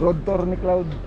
Road tour ni Cloud.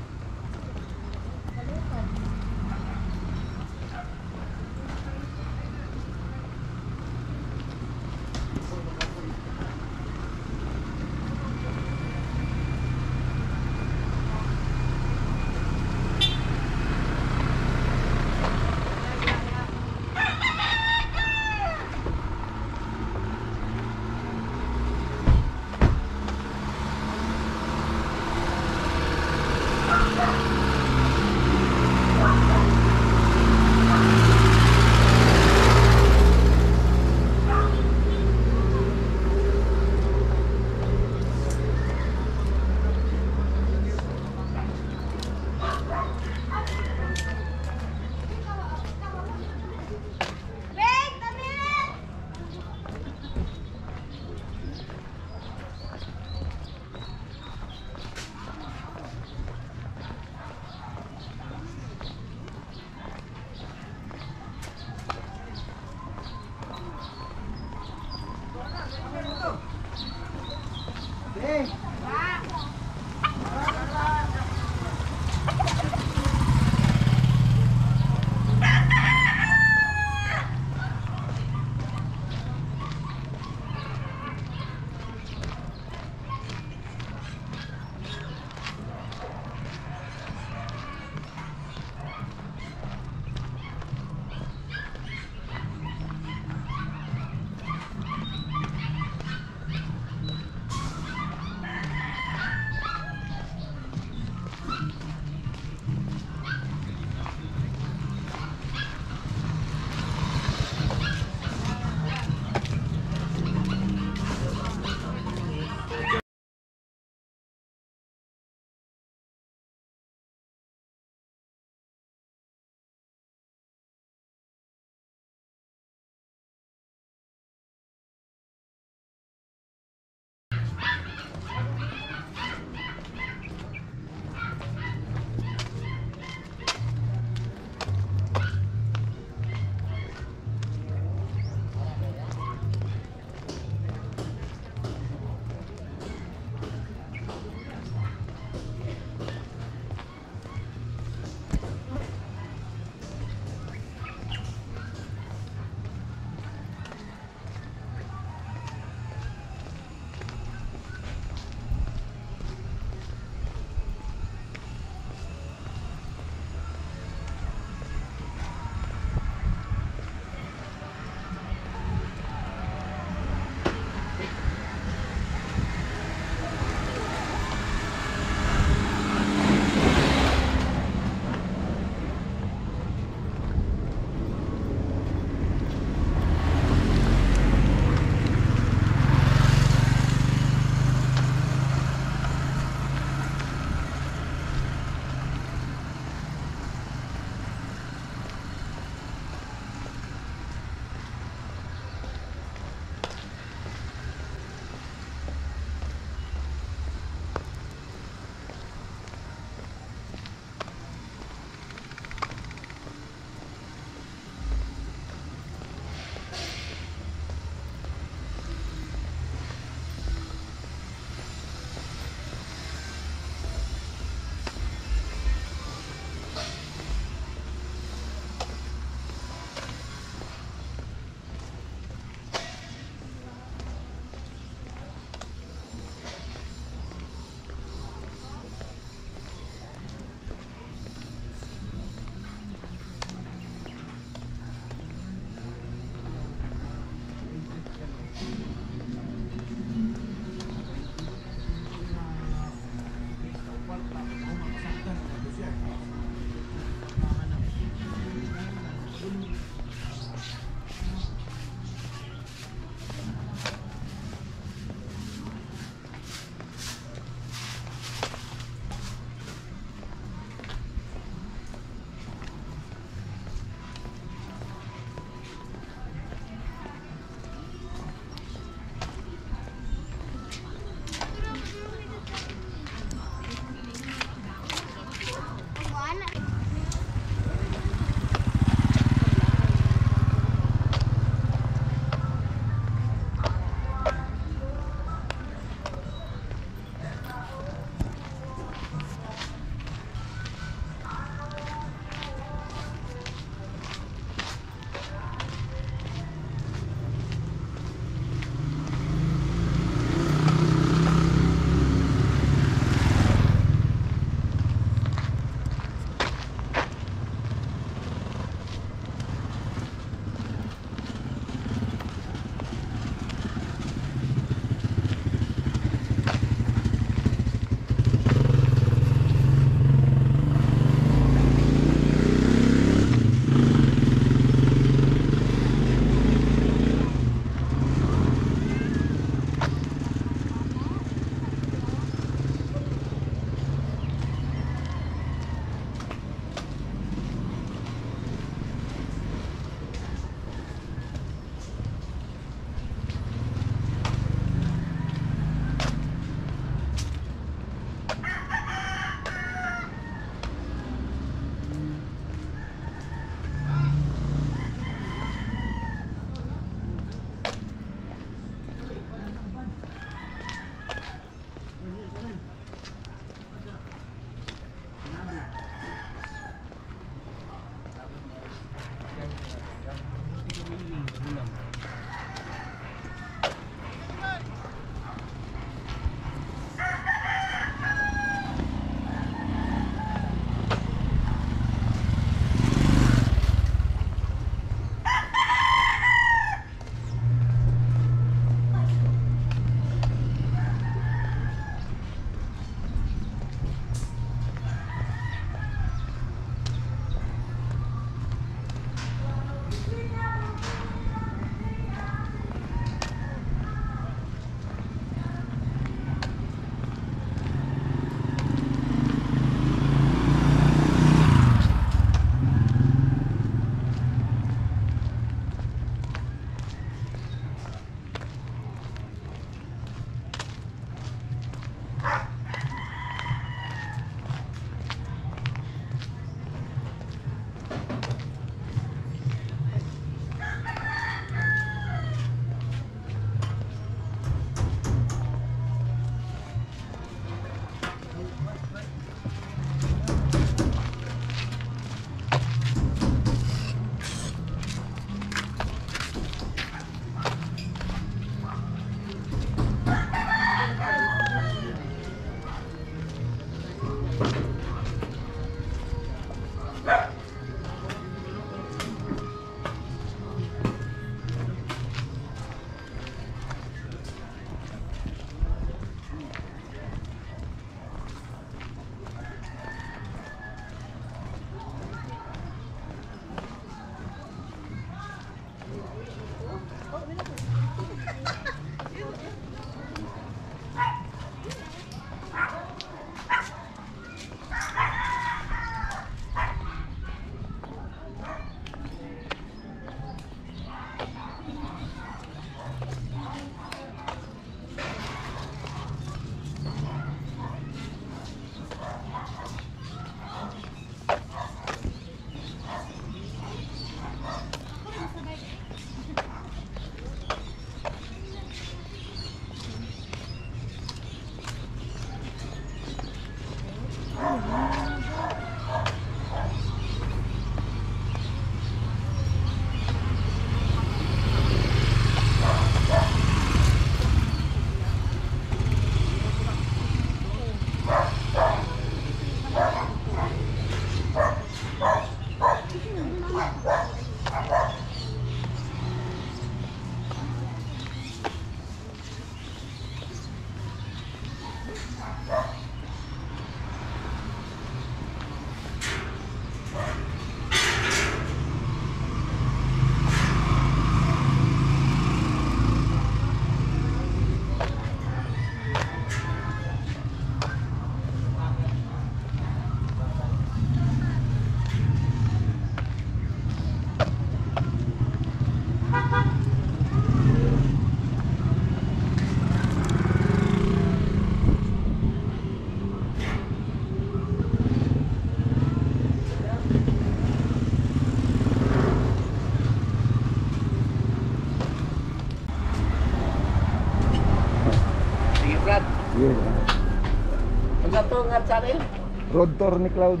Road tour ni Cloud.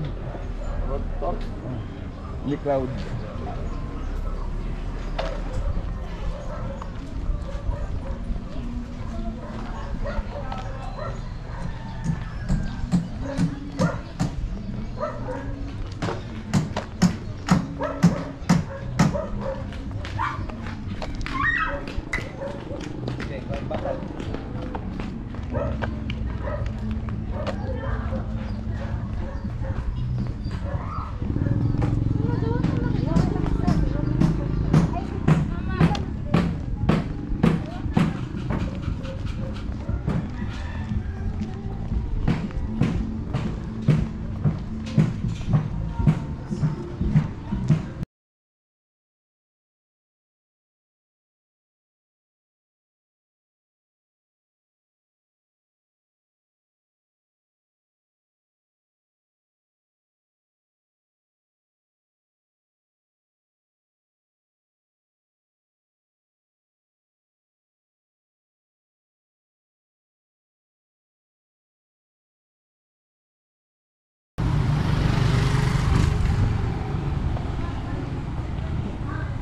Road tour. Ni Cloud.